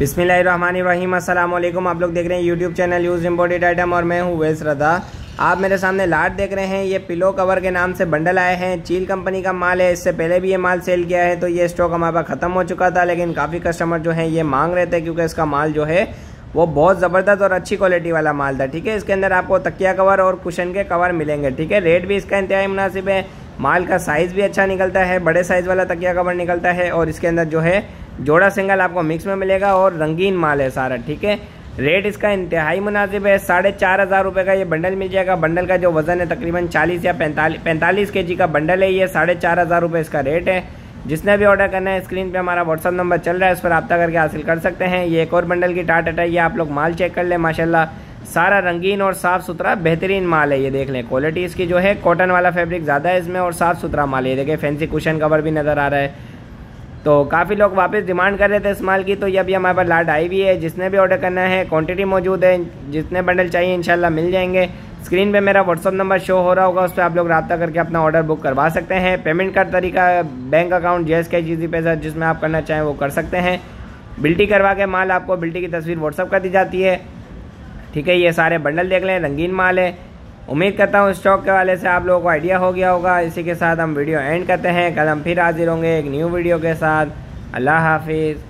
बिसमीम अल्लाम आप लोग देख रहे हैं YouTube channel use imported item और मैं हूँ वैस रदा आप मेरे सामने लाट देख रहे हैं। ये पिलो कवर के नाम से बंडल आए हैं। चील कंपनी का माल है। इससे पहले भी ये माल सेल किया है तो ये स्टॉक हमारे पास ख़त्म हो चुका था, लेकिन काफ़ी कस्टमर जो हैं ये मांग रहे थे, क्योंकि इसका माल जो है, वो बहुत ज़बरदस्त और अच्छी क्वालिटी वाला माल था, ठीक है? इसके अंदर आपको तकिया कवर और कुशन के कवर मिलेंगे, ठीक है? रेट भी इसका इंतहाई मुनासिब है। माल का साइज़ भी अच्छा निकलता है, बड़े साइज़ वाला तकिया कवर निकलता है, और इसके अंदर जो है जोड़ा सिंगल आपको मिक्स में मिलेगा और रंगीन माल है सारा, ठीक है? रेट इसका इंतहाई मुनासिब है, साढ़े चार हज़ार रुपये का ये बंडल मिल जाएगा। बंडल का जो वज़न है तकरीबन चालीस या पैंतालीस पैंतालीस के जी का बंडल है ये, साढ़े चार हज़ार रुपये इसका रेट है। जिसने भी ऑर्डर करना है स्क्रीन पे हमारा व्हाट्सअप नंबर चल रहा है, उस पर रब्ता करके हासिल कर सकते हैं। ये एक और बंडल की टाट हटाइए आप लोग माल चेक कर लें, माशाल्लाह। सारा रंगीन और साफ़ सुथरा बेहतरीन माल है ये, देख लें। क्वालिटी इसकी जो है कॉटन वाला फैब्रिक ज़्यादा है इसमें और साफ़ सुथरा माल ये देखें फैंसी कुशन कवर भी नज़र आ रहा है। तो काफ़ी लोग वापस डिमांड कर रहे थे इस माल की तो ये अभी हमारे पास लाट आई हुई है, जिसने भी ऑर्डर करना है क्वांटिटी मौजूद है, जितने बंडल चाहिए, इंशाल्लाह मिल जाएँगे। स्क्रीन पे मेरा व्हाट्सअप नंबर शो हो रहा होगा, उस पर आप लोग रब्ता करके अपना ऑर्डर बुक करवा सकते हैं। पेमेंट का तरीका बैंक अकाउंट जे एस के जी पैसा, जिसमें आप करना चाहें वो कर सकते हैं। बिल्टी करवा के माल आपको बिल्टी की तस्वीर व्हाट्सअप कर दी जाती है। ठीक है, ये सारे बंडल देख लें, रंगीन माल है। उम्मीद करता हूँ स्टॉक के वाले से आप लोगों को आइडिया हो गया होगा। इसी के साथ हम वीडियो एंड करते हैं। कल हम फिर हाजिर होंगे एक न्यू वीडियो के साथ। अल्लाह हाफिज़।